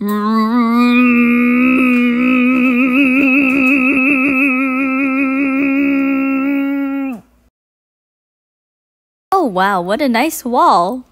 Oh wow, what a nice wall!